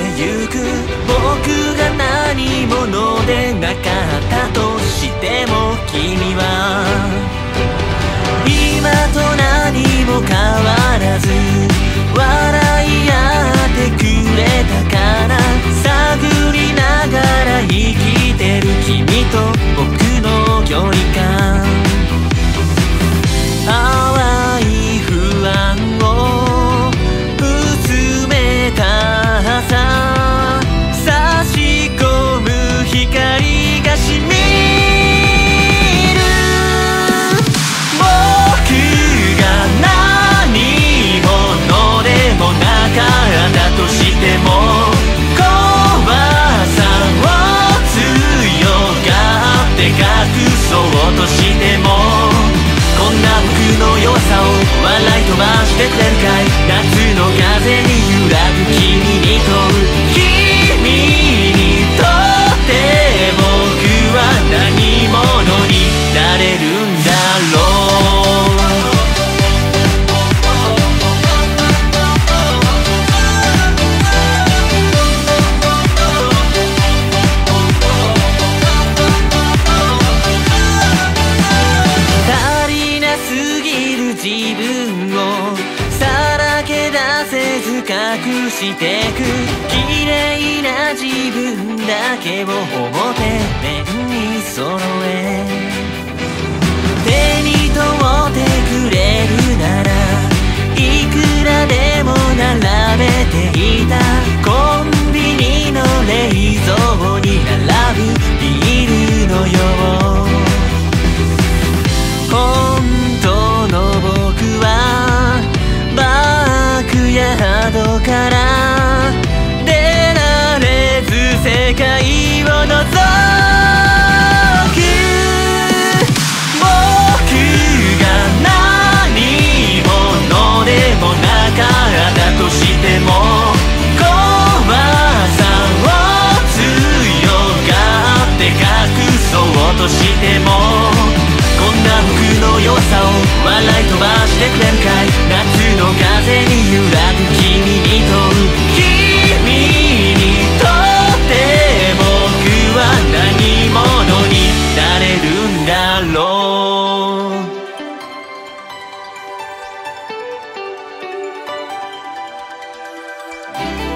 てゆく。僕が何者でなかったとしても君はそうとしてもこんな僕の弱さを笑い飛ばしてくれるかい。夏の風に揺らぐ君。をさらけ出せず隠してく。綺麗な自分だけを表っててもこんな僕の良さを笑い飛ばしてくれるかい。夏の風に揺らぐ君に問う君にとって僕は何者になれるんだろう「